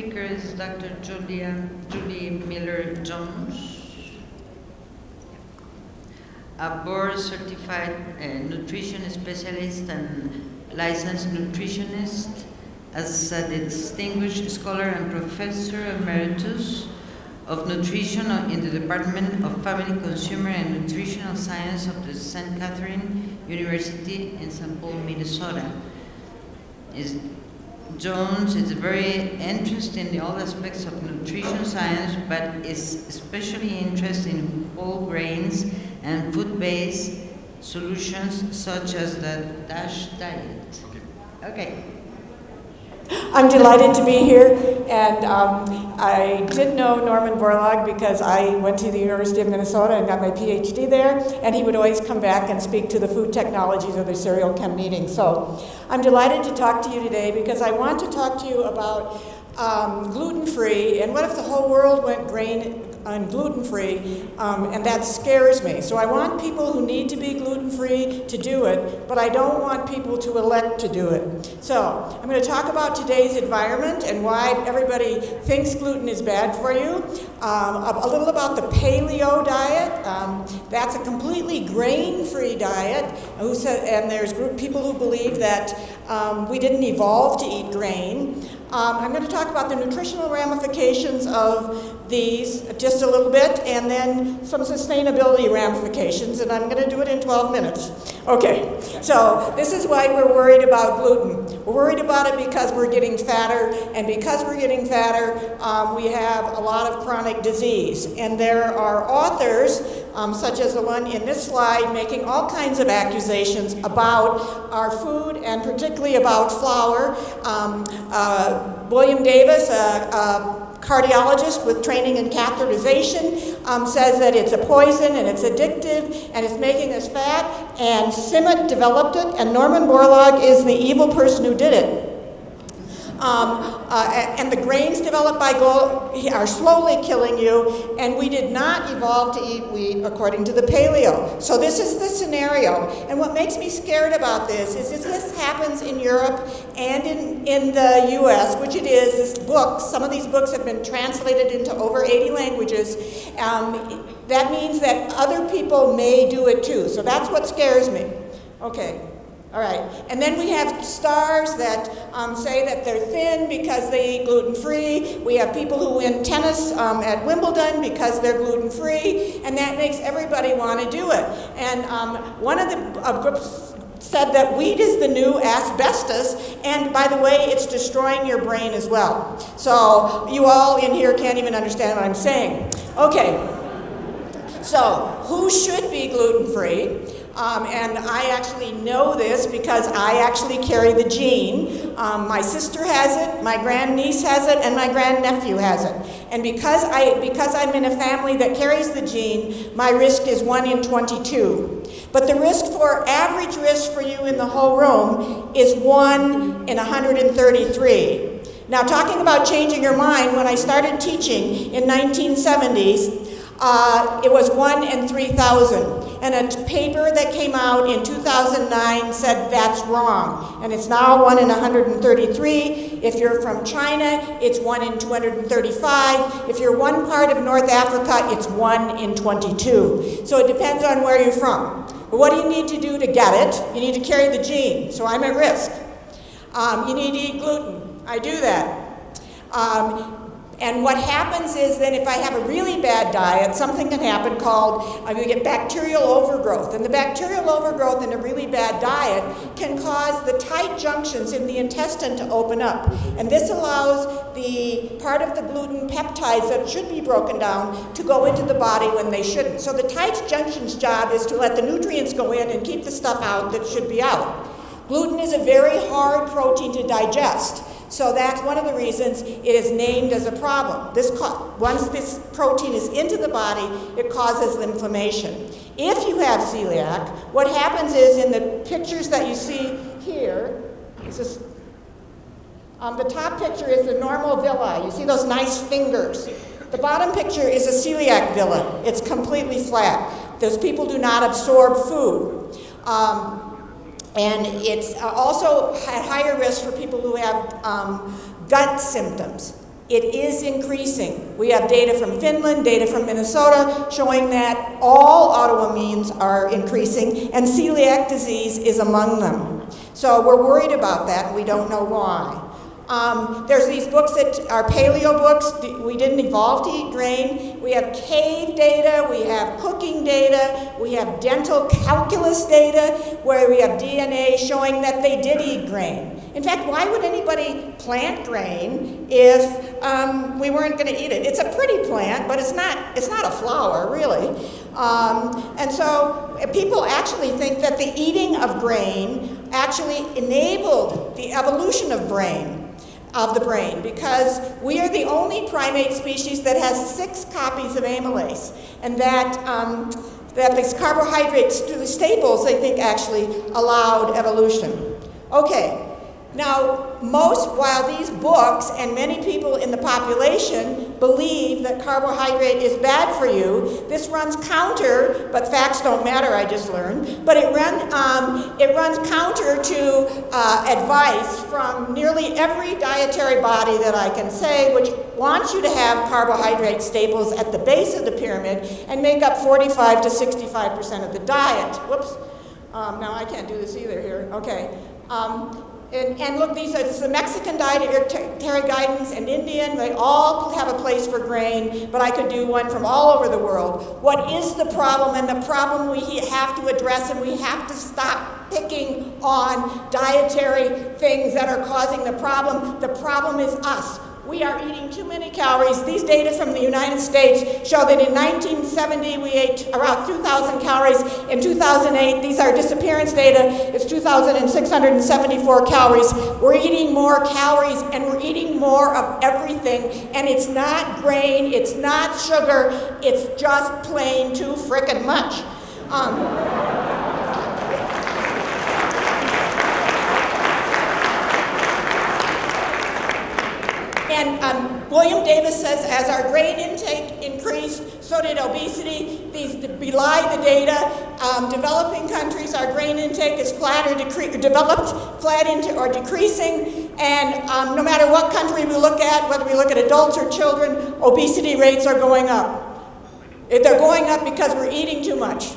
speaker is Dr. Julia, Julie Miller Jones, a board certified uh, nutrition specialist and licensed nutritionist, as a distinguished scholar and professor emeritus of nutrition in the Department of Family, Consumer, and Nutritional Science of the St. Catherine University in St. Paul, Minnesota. Is Jones is very interested in all aspects of nutrition science, but is especially interested in whole grains and food-based solutions such as the DASH diet. Okay. okay. I'm delighted to be here, and um, I did know Norman Borlaug because I went to the University of Minnesota and got my PhD there, and he would always come back and speak to the food technologies of the Cereal Chem meeting. So I'm delighted to talk to you today because I want to talk to you about um, gluten-free, and what if the whole world went grain and gluten-free, um, and that scares me. So I want people who need to be gluten-free to do it, but I don't want people to elect to do it. So I'm going to talk about today's environment and why everybody thinks gluten is bad for you. Um, a, a, little about the paleo diet. Um, that's a completely grain-free diet. And there's group people who believe that um, we didn't evolve to eat grain. Um, I'm going to talk about the nutritional ramifications of these just a little bit, and then some sustainability ramifications, and I'm going to do it in 12 minutes. Okay, so this is why we're worried about gluten. We're worried about it because we're getting fatter, and because we're getting fatter, um, we have a lot of chronic disease. And there are authors, um, such as the one in this slide, making all kinds of accusations about our food, and particularly about flour. Um, uh, William Davis, a, a, cardiologist with training in catheterization, um, says that it's a poison and it's addictive and it's making us fat. And CIMMYT developed it, and Norman Borlaug is the evil person who did it. Um, uh, and the grains developed by gold are slowly killing you, and we did not evolve to eat wheat according to the paleo. So this is the scenario. And what makes me scared about this is if this happens in Europe and in, in the US, which it is, this book, some of these books have been translated into over 80 languages, um, that means that other people may do it too. So that's what scares me. Okay. All right, and then we have stars that um, say that they're thin because they eat gluten-free. We have people who win tennis um, at Wimbledon because they're gluten-free, and that makes everybody want to do it. And um, one of the uh, groups said that wheat is the new asbestos, and by the way, it's destroying your brain as well. So you all in here can't even understand what I'm saying. Okay, so who should be gluten-free? Um, and I actually know this because I actually carry the gene. Um, my sister has it, my grandniece has it, and my grandnephew has it. And because, I, because I'm in a family that carries the gene, my risk is 1 in 22. But the risk for, average risk for you in the whole room is 1 in 133. Now, talking about changing your mind, when I started teaching in 1970s, uh, it was 1 in 3,000. And a paper that came out in 2009 said that's wrong. And it's now 1 in 133. If you're from China, it's 1 in 235. If you're one part of North Africa, it's 1 in 22. So it depends on where you're from. But what do you need to do to get it? You need to carry the gene, so I'm at risk. Um, you need to eat gluten. I do that. Um, and what happens is then if I have a really bad diet, something can happen called, uh, you get bacterial overgrowth. And the bacterial overgrowth in a really bad diet can cause the tight junctions in the intestine to open up. And this allows the part of the gluten peptides that should be broken down to go into the body when they shouldn't. So the tight junctions job is to let the nutrients go in and keep the stuff out that should be out. Gluten is a very hard protein to digest. So that's one of the reasons it is named as a problem. This once this protein is into the body, it causes inflammation. If you have celiac, what happens is in the pictures that you see here, this, um, the top picture is the normal villi. You see those nice fingers. The bottom picture is a celiac villi. It's completely flat. Those people do not absorb food. Um, and it's uh, also at higher risk for people who have um, gut symptoms. it is increasing. We have data from Finland, data from Minnesota, showing that all autoimmunes are increasing, and celiac disease is among them. So we're worried about that, and we don't know why. Um, there's these books that are paleo books. We didn't evolve to eat grain. We have cave data, we have cooking data, we have dental calculus data, where we have DNA showing that they did eat grain. In fact, why would anybody plant grain if um, we weren't going to eat it? It's a pretty plant, but it's not, it's not a flower, really. Um, and so uh, people actually think that the eating of grain actually enabled the evolution of brain of the brain because we are the only primate species that has six copies of amylase and that um, that these carbohydrates staples they think actually allowed evolution. Okay now, most, while these books and many people in the population believe that carbohydrate is bad for you, this runs counter, but facts don't matter, I just learned, but it, um, it runs counter to uh, advice from nearly every dietary body that I can say, which wants you to have carbohydrate staples at the base of the pyramid and make up 45 to 65% of the diet. Whoops. Um, now I can't do this either here. Okay. Um, and, and, look, these are the Mexican dietary guidance and Indian, they all have a place for grain, but I could do one from all over the world. What is the problem? And the problem we have to address, and we have to stop picking on dietary things that are causing the problem. The problem is us. We are eating too many calories. These data from the United States show that in 1970 we ate around 2,000 calories. In 2008, these are disappearance data, it's 2,674 calories. We're eating more calories and we're eating more of everything. And it's not grain, it's not sugar, it's just plain too frickin' much. Um, And um, William Davis says, as our grain intake increased, so did obesity. These belie the data. Um, developing countries, our grain intake is flat or developed, flat into or decreasing. And um, no matter what country we look at, whether we look at adults or children, obesity rates are going up. If They're going up because we're eating too much.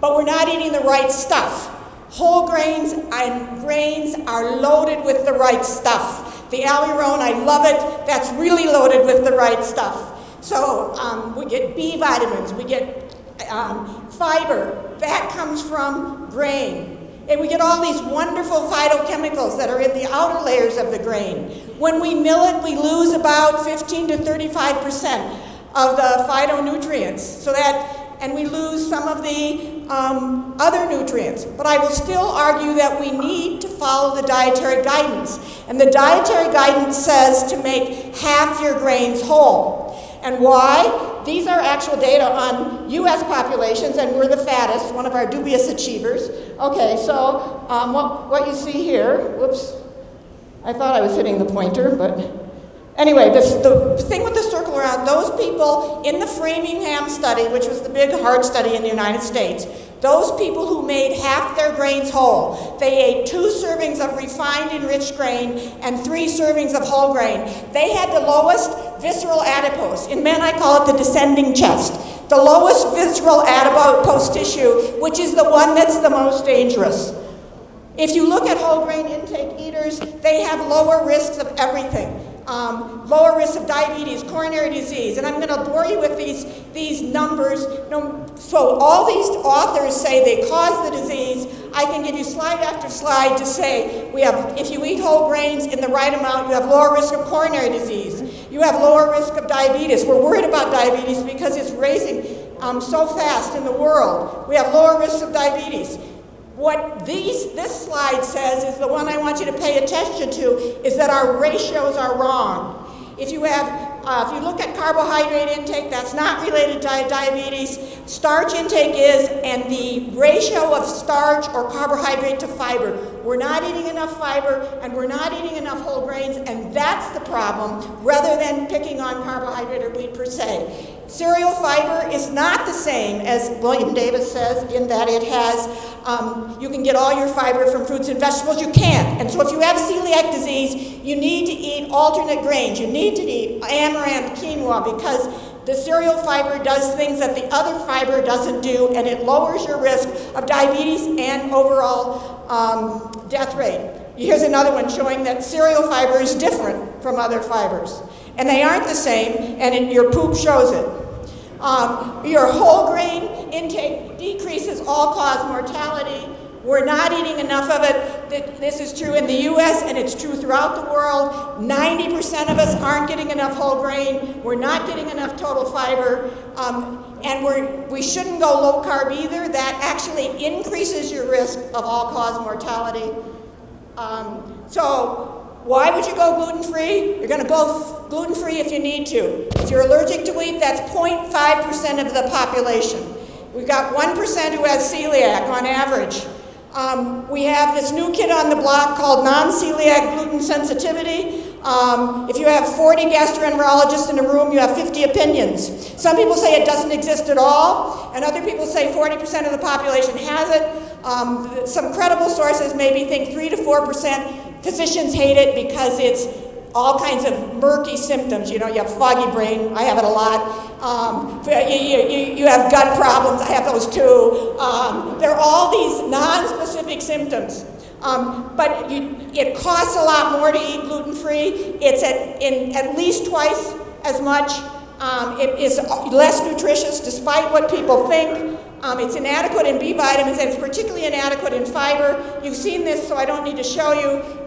But we're not eating the right stuff. Whole grains and grains are loaded with the right stuff. The Aleurone, I love it. That's really loaded with the right stuff. So um, we get B vitamins, we get um, fiber. That comes from grain. And we get all these wonderful phytochemicals that are in the outer layers of the grain. When we mill it, we lose about 15 to 35% of the phytonutrients. So that and we lose some of the um, other nutrients. But I will still argue that we need to follow the dietary guidance. And the dietary guidance says to make half your grains whole. And why? These are actual data on US populations, and we're the fattest, one of our dubious achievers. Okay, so um, what, what you see here, whoops, I thought I was hitting the pointer, but Anyway, this, the thing with the circle around, those people in the Framingham study, which was the big hard study in the United States, those people who made half their grains whole, they ate two servings of refined enriched grain and three servings of whole grain. They had the lowest visceral adipose. In men, I call it the descending chest. The lowest visceral adipose tissue, which is the one that's the most dangerous. If you look at whole grain intake eaters, they have lower risks of everything um, lower risk of diabetes, coronary disease, and I'm going to bore you with these, these numbers. So all these authors say they cause the disease. I can give you slide after slide to say we have, if you eat whole grains in the right amount, you have lower risk of coronary disease. You have lower risk of diabetes. We're worried about diabetes because it's raising um, so fast in the world. We have lower risk of diabetes. What these, this slide says is the one I want you to pay attention to is that our ratios are wrong. If you have uh, if you look at carbohydrate intake, that's not related to diabetes. Starch intake is, and the ratio of starch or carbohydrate to fiber. We're not eating enough fiber, and we're not eating enough whole grains, and that's the problem, rather than picking on carbohydrate or wheat per se. Cereal fiber is not the same as William Davis says in that it has, um, you can get all your fiber from fruits and vegetables. You can't. And so if you have celiac disease, you need to eat alternate grains. You need to eat amaranth, quinoa, because the cereal fiber does things that the other fiber doesn't do, and it lowers your risk of diabetes and overall um, death rate. Here's another one showing that cereal fiber is different from other fibers. And they aren't the same, and it, your poop shows it. Um, your whole grain intake decreases all-cause mortality. We're not eating enough of it. This is true in the US and it's true throughout the world. 90% of us aren't getting enough whole grain. We're not getting enough total fiber. Um, and we're, we shouldn't go low carb either. That actually increases your risk of all-cause mortality. Um, so why would you go gluten-free? You're going to go gluten-free if you need to. If you're allergic to wheat, that's 0.5% of the population. We've got 1% who has celiac on average. Um, we have this new kid on the block called non-celiac gluten sensitivity. Um, if you have 40 gastroenterologists in a room, you have 50 opinions. Some people say it doesn't exist at all, and other people say 40% of the population has it. Um, some credible sources maybe think 3 to 4%. Physicians hate it because it's all kinds of murky symptoms. You know, you have foggy brain, I have it a lot. Um, you, you, you, have gut problems, I have those too. Um, there are all these non-specific symptoms. Um, but you, it costs a lot more to eat gluten-free. It's at, in, at least twice as much. Um, it is less nutritious despite what people think. Um, it's inadequate in B vitamins and it's particularly inadequate in fiber. You've seen this, so I don't need to show you.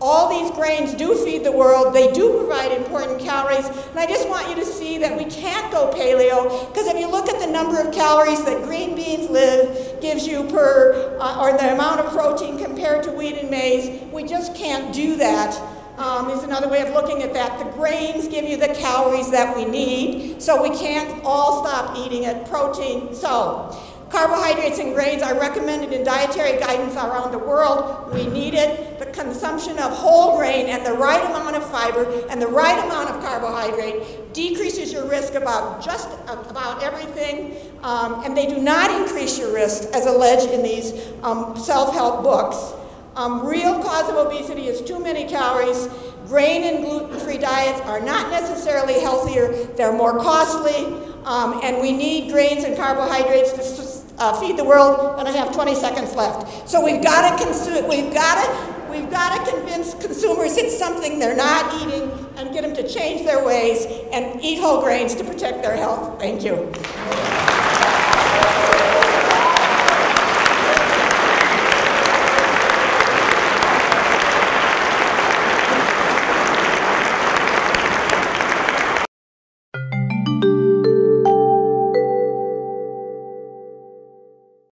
All these grains do feed the world. They do provide important calories. And I just want you to see that we can't go paleo because if you look at the number of calories that green beans live gives you per, uh, or the amount of protein compared to wheat and maize, we just can't do that. Um, is another way of looking at that. The grains give you the calories that we need, so we can't all stop eating it. Protein, so Carbohydrates and grains are recommended in dietary guidance around the world. We need it. The consumption of whole grain and the right amount of fiber and the right amount of carbohydrate decreases your risk about just about everything, um, and they do not increase your risk as alleged in these um, self-help books. Um, real cause of obesity is too many calories. Grain and gluten-free diets are not necessarily healthier. They're more costly, um, and we need grains and carbohydrates to uh, feed the world, and I have 20 seconds left. So we've got to consume, we've got to, we've got to convince consumers it's something they're not eating and get them to change their ways and eat whole grains to protect their health. Thank you.